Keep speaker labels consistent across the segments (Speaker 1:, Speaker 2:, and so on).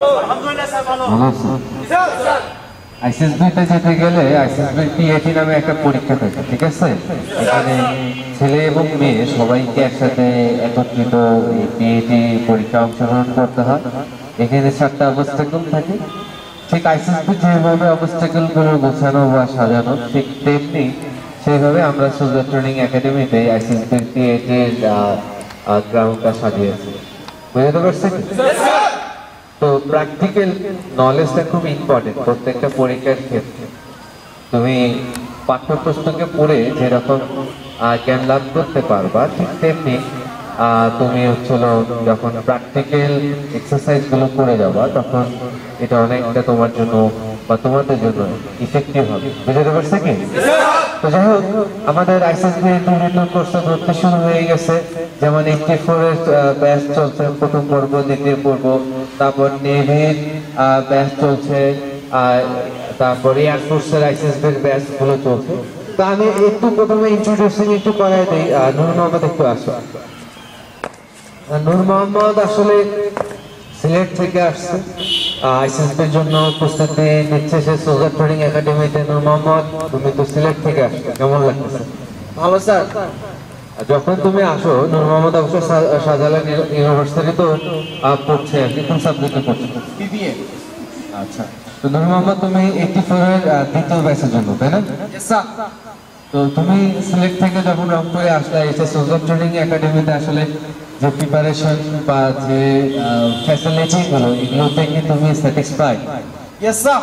Speaker 1: ভালো আছো আইসিএসবিতে যেতে গেলে আইসিএসবি পিএটি নামে একটা পরীক্ষা থাকে, ঠিক আছে? এখানে ছেলে এবং মেয়ে সবাইকে একসাথে একত্রিত পিএটি পরীক্ষা অংশগ্রহণ করতে হয়। এখানে চারটা অবস্থাকল থাকে। ঠিক আইসিএসবি যেভাবে অবস্থাকলগুলো গোছানো বা সাজানো, ঠিক তেমনি সেইভাবে আমরা সোলজার ট্রেনিং একাডেমিতে আইসিএসবি পিএটির গ্রাউন্ডটা সাজিয়েছি। বুঝতে পারছেন? তো প্র্যাকটিক্যাল নলেজটা খুব ইম্পর্টেন্ট প্রত্যেকটা পরীক্ষার ক্ষেত্রে। তুমি পাঠ্যপুস্তকে পড়ে যেরকম জ্ঞান লাভ করতে পারবা, ঠিক তেমনি তুমি হচ্ছিল যখন প্র্যাকটিক্যাল এক্সারসাইজগুলো করে যাবা, তখন এটা অনেকটা তোমার জন্য বা তোমাদের জন্য ইফেক্টিভ হবে। বুঝতে পারছে কি? যাই আমাদের শুরু হয়ে গেছে। যেমন চলছে, প্রথম পর্ব, দ্বিতীয় পর্ব, তারপর নেভির ব্যাচ চলছে তারপর এয়ারফোর্সের আইসিএসবি এরগুলো চলছে। তো আমি একটু প্রথমে ইন্ট্রোডিউসিং একটু করাই দিই। নূর মোহাম্মদ একটু আসো। নূর মোহাম্মদ আসলে সিলেট থেকে আসছে। আইসিএসবির জন্য প্রস্তুতি নিচ্ছে সে সোজার ট্রেনিং একাডেমিতে নূর মোহাম্মদ তুমি তো সিলেট থেকে আসছো কেমন লাগতেছে?
Speaker 2: ভালো স্যার।
Speaker 1: যখন তুমি আসো নূর মোহাম্মদ অবশ্য শাহজালাল ইউনিভার্সিটি তো পড়ছে আর কি কোন সাবজেক্টে পড়ছে?
Speaker 2: বিবিএ
Speaker 1: আচ্ছা। তো নূর মোহাম্মদ তুমি এইটটি ফোর এর আহ, দ্বিতীয় ব্যাচের জন্য তাই না? তো তুমি সিলেট থেকে যখন রংপুরে আসলে এসে সোজার ট্রেনিং একাডেমিতে আসলে যে প্রিপারেশন বা যে ফ্যাসিলিটি গুলো এগুলোতে কি তুমি স্যাটিসফাই
Speaker 2: ইয়েস স্যার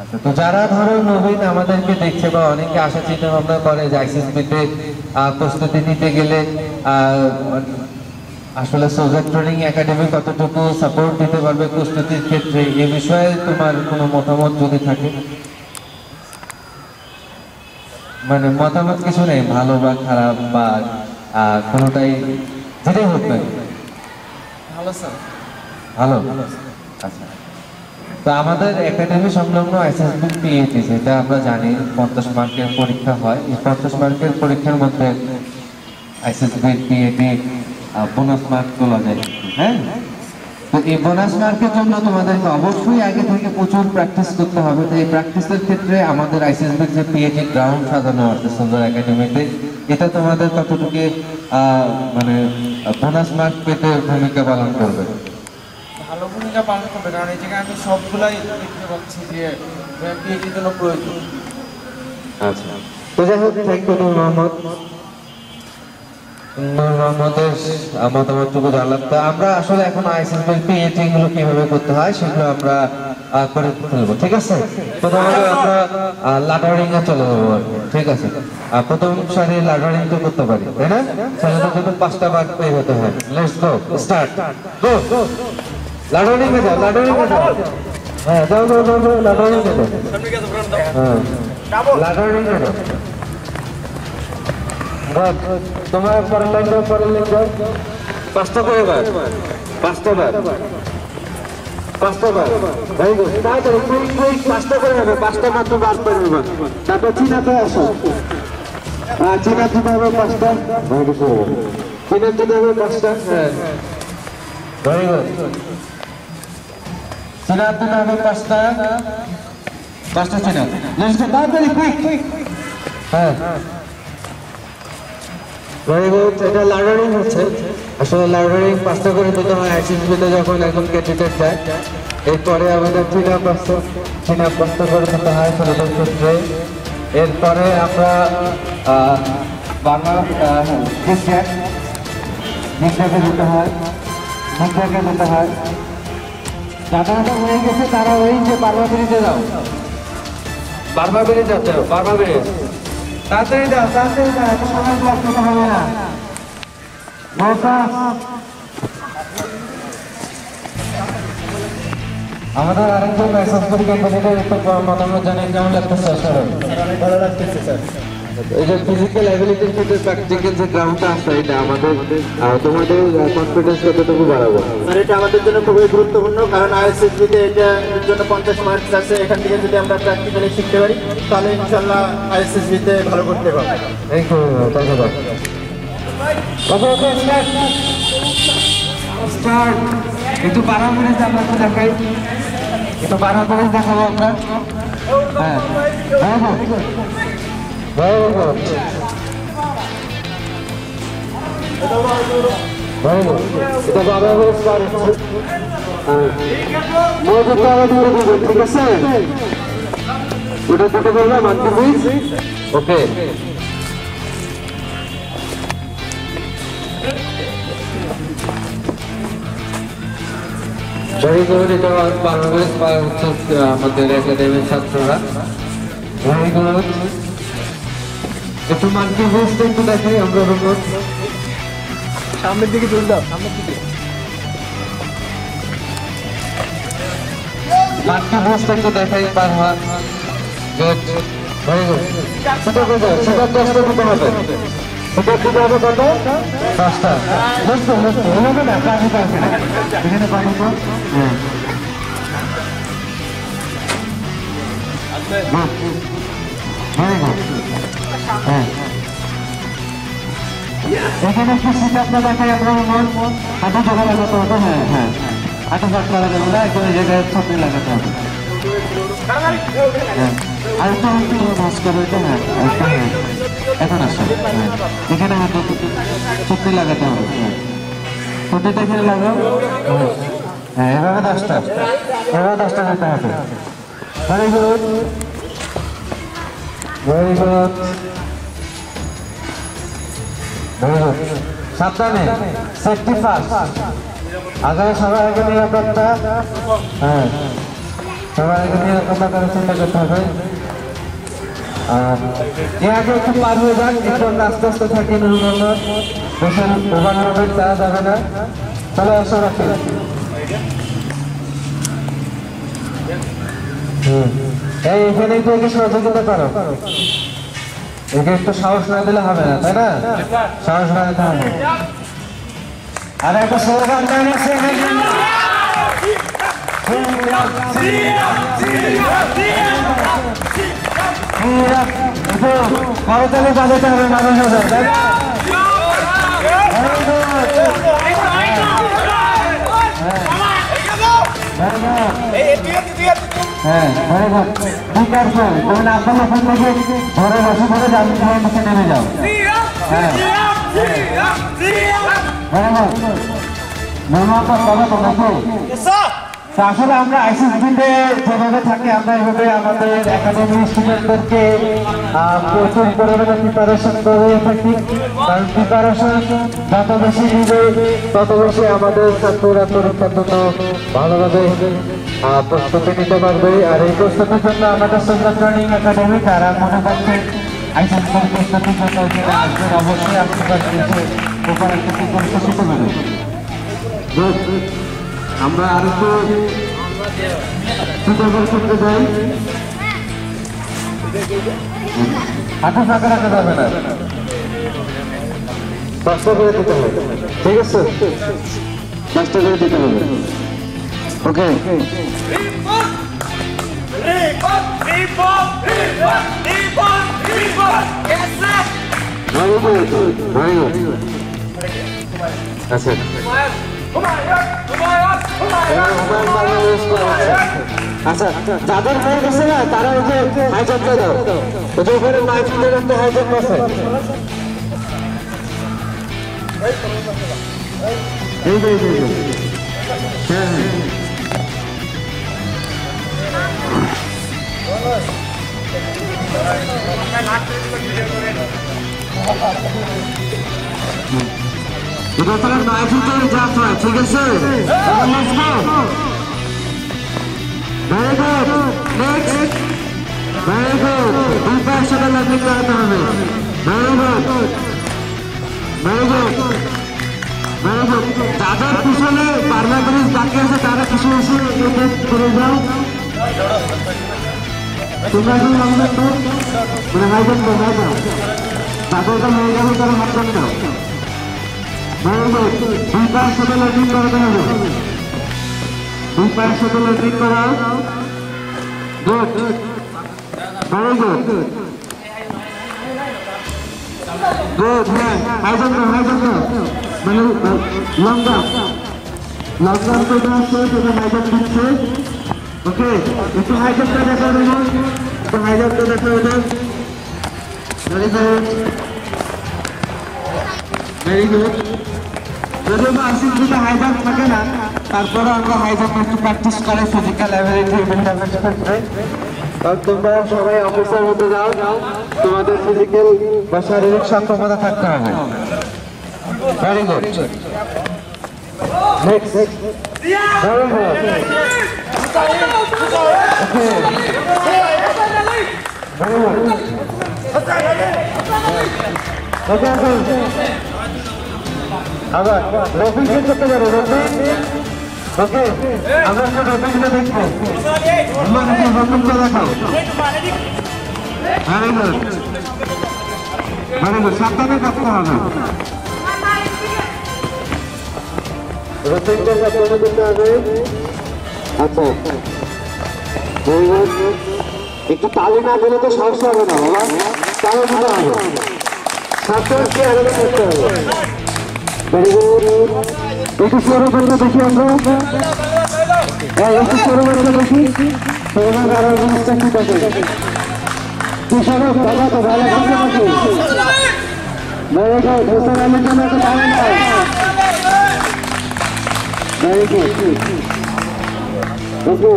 Speaker 1: আচ্ছা তো যারা ধরো নবীন আমাদেরকে দেখছে বা অনেকে আশা চিন্তা ভাবনা করে যে আইসিএসবিতে প্রস্তুতি নিতে গেলে আসলে সোজার ট্রেনিং একাডেমি কতটুকু সাপোর্ট দিতে পারবে প্রস্তুতির ক্ষেত্রে এ বিষয়ে তোমার কোনো মতামত যদি থাকে? মানে মতামত কিছু নেই ভালো বা খারাপ বা কোনোটাই যেটাই হোক না।
Speaker 2: ভালো স্যার।
Speaker 1: ভালো? আচ্ছা। তো আমাদের একাডেমি সংলগ্ন এসএসবি পিএইচডি যেটা আমরা জানি পঞ্চাশ মার্কের পরীক্ষা হয় এই পঞ্চাশ মার্কের পরীক্ষার মধ্যে এসএসবি পিএইচডি বোনাস মার্ক তোলা যায় হ্যাঁ? তো এই বোনাস মার্কের জন্য তোমাদেরকে অবশ্যই আগে থেকে প্রচুর প্র্যাকটিস করতে হবে। তো এই প্র্যাকটিসের ক্ষেত্রে আমাদের আইসিএসবির যে পিএইচডি গ্রাউন্ড সাজানো আছে সুন্দর একাডেমিতে এটা তোমাদের কতটুকু মানে বোনাস মার্ক পেতে ভূমিকা পালন করবে।
Speaker 2: ভালো ভূমিকা পালন করবে কারণ এই জায়গায় আমি সবগুলাই দেখতে পাচ্ছি যে পিএইচডির জন্য প্রয়োজন।
Speaker 1: আচ্ছা। তো যাই হোক থ্যাংক ইউ নূর মোহাম্মদ নূর মোহাম্মদের মতামতটুকু জানলাম। তো আমরা আসলে এখন আইসিএসবি পিএইচডি গুলো কীভাবে করতে হয় সেগুলো আমরা করে ফেলব। ঠিক আছে? প্রথমত আমরা লাডারিং এ চলে যাব। ঠিক আছে? আর প্রথম সারি লাডারিং তো করতে পারি তাই না? ছেলেদের জন্য পাঁচটা বার পেয়ে হতে হয়। লেটস গো স্টার্ট গো লাডারিং এ যাও লাডারিং এ যাও। হ্যাঁ যাও যাও যাও যাও লাডারিং এ যাও। হ্যাঁ লাডারিং এ যাও তোমার পরের লাইন পরের লাইন পাঁচটা করে বার পাঁচটা বার পাঁচটা বার ভেরি গুড তাড়াতাড়ি কুইক কুইক পাঁচটা করে হবে পাঁচটা মাত্র বার করে নেবে। তারপর চিনাতে আসো। হ্যাঁ চিনা দিতে হবে পাঁচটা। ভেরি গুড চিনা দিতে হবে পাঁচটা। হ্যাঁ ভেরি গুড চিনা দিতে হবে পাঁচটা। পাঁচটা চিনা। তাড়াতাড়ি কুইক হ্যাঁ। ভেরি গুড এটা লার্নারিং হচ্ছে। আসলে লার্নারিং পাঁচটা করে দিতে হয় আইসিসবিতে যখন একজন ক্যান্ডিডেট যায় এরপরে আমাদের চীনা পাঁচটা চীনা পাঁচটা করে দিতে হয় ছেলেদের ক্ষেত্রে এরপরে আমরা বাংলা জিজ্ঞাক জিজ্ঞাকে দিতে হয়। জিজ্ঞাকে দিতে হয়। যাদের হয়ে গেছে, তারা ওই যে বারবার বেরিয়ে যাও। বারবার বেরিয়ে যাচ্ছে বারবার বেরিয়ে তাড়াতাড়ি দাও তাড়াতাড়ি দাও, এত সময় করতে হবে না। নৌকা আমাদের আরেকজন মেসেজ করি কেমন লাগতেছে
Speaker 2: ভালো লাগতেছে, স্যার।
Speaker 1: এই যে ফিজিক্যাল অ্যাবিলিটির ক্ষেত্রে প্র্যাকটিক্যাল যে গ্রাউন্ডটা আছে এটা আমাদের তোমাদের কনফিডেন্স কতটুকু বাড়াবো?
Speaker 3: স্যার এটা আমাদের জন্য খুবই গুরুত্বপূর্ণ কারণ আইএসএসবিতে এটা এর জন্য পঞ্চাশ মার্কস আছে এখান থেকে যদি আমরা প্র্যাকটিক্যালি শিখতে পারি তাহলে ইনশাল্লাহ আইএসএসবিতে ভালো করতে পারব।
Speaker 1: থ্যাংক ইউ ধন্যবাদ স্টার্ট একটু পারফরমেন্স আমরা একটু দেখাই। একটু পারফরমেন্স দেখাবো আমরা। হ্যাঁ। হ্যাঁ হ্যাঁ। Very good. Very good. এটা বাবা বেশ পারছে মজুরটা আবার ধরে দেবেন ঠিক আছে ওটা দুটো বললাম আনতে প্লিজ ওকে ভেরি গুড এটা বাংলাদেশ বা হচ্ছে আমাদের একাডেমির ছাত্ররা ভেরি গুড একটু মানকি বুঝতে একটু দেখাই আমরা রোবট
Speaker 4: সামনের দিকে চলে দাও সামনের দিকে।
Speaker 1: মানকি বুঝতে একটু দেখাই পার হওয়া? গুড ভেরি গুড সেটা কত সেটা দশটা দিতে হবে। সেটা দিতে হবে কত? দশটা। বুঝতে বুঝতে এভাবে না কাজে কাজে এখানে পাবো তো হ্যাঁ। ভেরি গুড হ্যাঁ। এখানে একটু সিট আপটা দেখাই আমরা মন হাতে জায়গা লাগাতে হবে হ্যাঁ হ্যাঁ। হাতে ফাঁক লাগাতে হবে না একদম এই জায়গায় ছত্রি লাগাতে হবে। একটু ভাস করে এটা হ্যাঁ এখন আসো হ্যাঁ। এখানে হাতে ছত্রি লাগাতে হবে ছত্রিটা এখানে লাগাও হ্যাঁ এভাবে দশটা এভাবে দশটা যেতে হবে ভেরি গুড ভেরি গুড সাবধানে সেফটি ফার্স্ট আগে সবার আগে নিরাপত্তা। হ্যাঁ সবার আগে নিরাপত্তা করে চিন্তা করতে হবে। আর যে আগে একটু পার হয়ে যাক, একটু আস্তে আস্তে থাকি নুরুল্লাহ যাবে রাখি। হুম, এই এখানে একটু সহযোগিতা করো। একে একটু সাহস না দিলে হবে না, তাই না? সাহস না দিতে হবে আর একটা স্লোগান গান আছে করতালি বাজাতে হবে মানুষ হবে হ্যাঁ ভেরি গুড বি কেয়ারফুল তুমি না করলে ফোন থেকে ধরে বসে ঘরে যাও ধরে নিচে নেমে যাও। হ্যাঁ। ভেরি গুড ধন্যবাদ তবে তোমাকে তা আসলে আমরা আইসিস বিল্ডে যেভাবে থাকি, আমরা এভাবে আমাদের একাডেমি স্টুডেন্টদেরকে প্রচুর পরিমাণে প্রিপারেশন করে থাকি। কারণ প্রিপারেশন যত বেশি নিবে তত বেশি আমাদের ছাত্ররা পরীক্ষার জন্য ভালোভাবে প্রস্তুতি নিতে পারবে। আর এই প্রস্তুতির জন্য আমাদের সুন্দর ট্রেনিং একাডেমি তারা মনে করছে আইসিস প্রস্তুতির জন্য অবশ্যই আপনাদের দেশে উপর পারবে Good. আমরা আর একটু করতে চাই। হাতে ফাঁকা রাখা যাবে না। কষ্ট করে দিতে হবে। ঠিক আছে? কষ্ট করে দিতে হবে। ওকে। আচ্ছা আচ্ছা যাদের হয়ে গেছে না, তারা ওই যে হাইজাম্পটা দাও। ওই যে ওখানে নাইট ফুলের একটা হাইজাম্প আছে। হ্যাঁ হ্যাঁ। এটা তাহলে নাইট ফুলের যাত্রা ঠিক আছে. Very good. Next. Very good. দুই পায়ের সাথে লাগলে লাগাতে হবে Very good. Very good. Very good. যাদের পিছনে পার্লামেন্ট বাকি আছে তারা কিছু এদের করে যাও তোমরা কি লাগবে তো মানে হয়ে তারা হাতটা দাও Good. দুই পায়ের সাথে লাগলে লাগাতে হবে দুই পায়ের সাথে ল্যান্ডিং করা গুড ভেরি গুড গুড হ্যাঁ হাই জাম্প হাই জাম্প মানে লং জাম্প লকডাউন করে আসছে তোকে হাইজার দিচ্ছে ওকে একটু হাইজারটা দেখা দেবো একটু হাইজারটা দেখা দেবো ভেরি গুড ভেরি গুড যদিও বা আইসিসিতে হাইজার থাকে না তারপরে আমরা হাইজারটা একটু প্র্যাকটিস করে ফিজিক্যাল অ্যাবিলিটি করতে আর তোমরা সবাই অফিসের মধ্যে যাও তোমাদের ফিজিক্যাল বা শারীরিক সক্ষমতা থাকতে হবে very good next okay okay আবার রফিক কে করতে পারো, রফিক? ওকে আমরা একটু রফিকটা দেখব। আমার একটু রফিকটা গুড ভেরি গুড সাবধানে থাকতে হবে। রফিকটা সাবধানে করতে হবে আচ্ছা। একটু তালি না দিলে তো সমস্যা হবে না, বাবা। তালে দিতে হবে। করতে একটু সরু করতে দেখি আমরা এই একটু সরু করতে দেখি সরু করার জিনিসটা কি দেখে তুই সরু বাবা তো ভালো করতে পারছি গুড হোসেন আলীর জন্য একটা দাও very good okay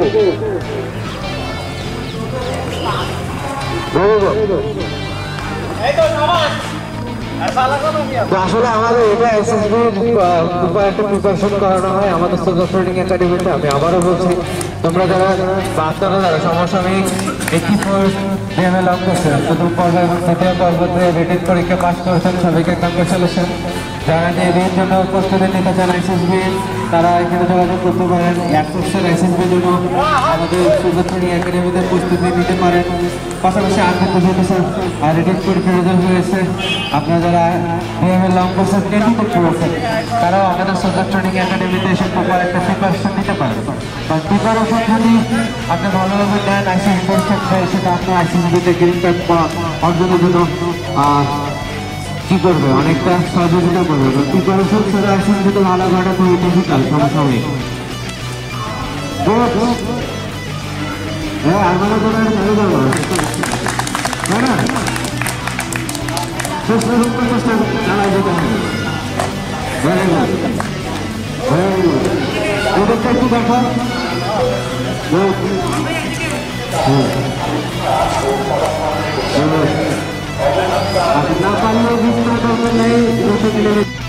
Speaker 1: very good আসলে আমাদের এটা এসএসবি একটা প্রিপারেশন করানো হয়। আমাদের সোজা ট্রেনিং একাডেমিতে আমি আবারও বলছি, তোমরা যারা বাচ্চারা যারা সমসাময়িক এইটি করছেন প্রথম পর্ব এবং তৃতীয় পরীক্ষা পাস করেছেন সবাইকে কংগ্রেচুলেশন যারা যে এর জন্য প্রস্তুতি নিতে চান আইসিএসবি তারা এখানে যোগাযোগ করতে পারেন এয়ারফোর্সের আইসিএসবির জন্য আমাদের ট্রেনিং একাডেমিতে প্রস্তুতি নিতে পারেন। পাশাপাশি হতেছে আর রিটেন পরীক্ষা হয়েছে। আপনারা যারা ডিএমএল লং কোর্সের ট্রেনিং করতে পারছেন, তারাও আমাদের সোজা ট্রেনিং একাডেমিতে এসে প্রপার একটা প্রিপারেশন নিতে পারেন বা প্রিপারেশন যদি আপনি ভালোভাবে নেন আইসিএস পরীক্ষা সেটা আপনার আইসিএসবিতে গ্রিন কার্ড অর্জনের জন্য কি করবে? অনেকটা সহযোগিতা করবে। প্রিপারেশন ছাড়া আইসিএসবিতে ভালো করাটা খুবই ডিফিকাল্ট সমসাময়িক হ্যাঁ আর মানে কোনো চালু করব? না দেখো হুম। না পারলে বিভিন্ন দরকার নেই রসে দিলে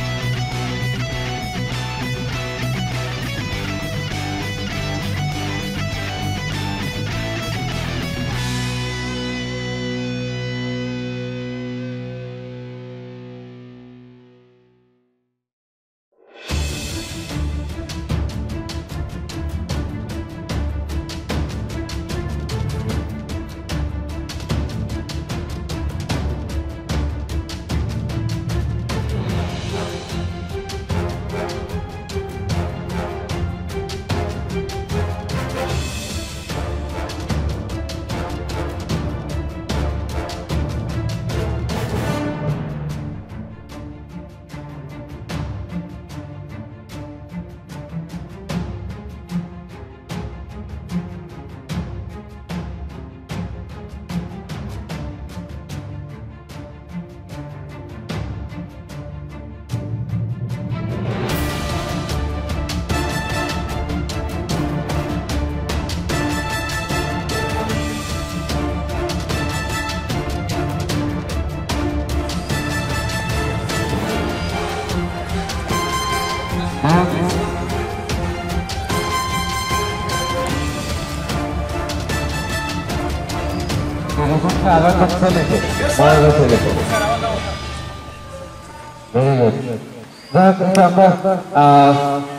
Speaker 1: আমরা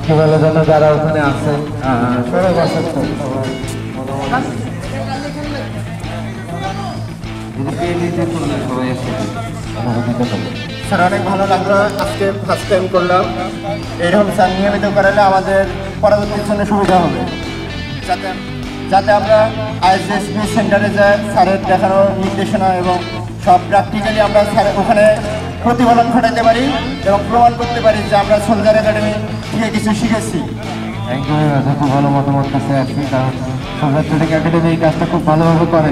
Speaker 1: কি বলে যেন যারা ওখানে আছে সবাই বসে তো, সবাই। এদিকে এদিকে করলে সবাই এসে অনুভূতিটা হবে।
Speaker 5: স্যার অনেক ভালো লাগল আজকে ফার্স্ট টাইম করলাম এরকম স্যার নিয়মিত করালে আমাদের পরবর্তী জন্য সুবিধা হবে যাতে যাতে আমরা আইএসএসবি সেন্টারে যাই স্যারের দেখানো নির্দেশনা এবং সব প্র্যাকটিক্যালি আমরা স্যার ওখানে প্রতিফলন ঘটাতে পারি এবং প্রমাণ করতে পারি যে আমরা সোলজার একাডেমি থেকে কিছু শিখেছি।
Speaker 1: ইউ খুব ভালো মতামত কাছে আসছে কারণ সরকার ট্রেনিং একাডেমি এই কাজটা খুব ভালোভাবে করে।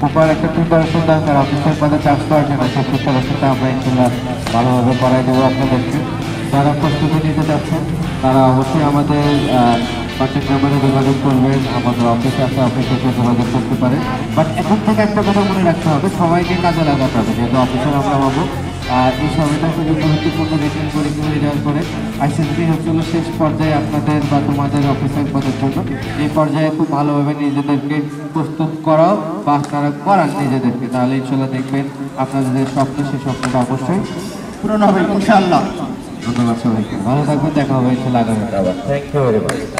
Speaker 1: প্রপার একটা প্রিপারেশন দরকার অফিসের পদে চাষ করার জন্য, সেই প্রিপারেশনটা আমরা ইনশাল্লাহ ভালোভাবে করাই দেবো আপনাদেরকে। যারা প্রস্তুতি নিতে যাচ্ছেন তারা অবশ্যই আমাদের কন্ট্যাক্ট নাম্বারে যোগাযোগ করবেন আমাদের অফিসে আসে অফিসে এসে যোগাযোগ করতে পারে। বাট এখন থেকে একটা কথা মনে রাখতে হবে সবাইকে কাজে লাগাতে হবে যেহেতু অফিসার আমরা হব। আর এই সময়টা খুবই গুরুত্বপূর্ণ পরীক্ষা রেজাল্ট করে আইসিএসবি হচ্ছে হলো শেষ পর্যায়ে আপনাদের বা তোমাদের অফিসার পদের জন্য। এই পর্যায়ে খুব ভালোভাবে নিজেদেরকে প্রস্তুত করাও বা আপনারা করান নিজেদেরকে। তাহলে ইনশাল্লাহ দেখবেন আপনাদের যে স্বপ্ন সেই স্বপ্নটা অবশ্যই
Speaker 5: পূরণ হবে ইনশাল্লাহ
Speaker 1: ধন্যবাদ সবাইকে। ভালো থাকবেন দেখা হবে ইনশাল্লাহ আগামীতে আবার থ্যাংক ইউ ভেরি মাচ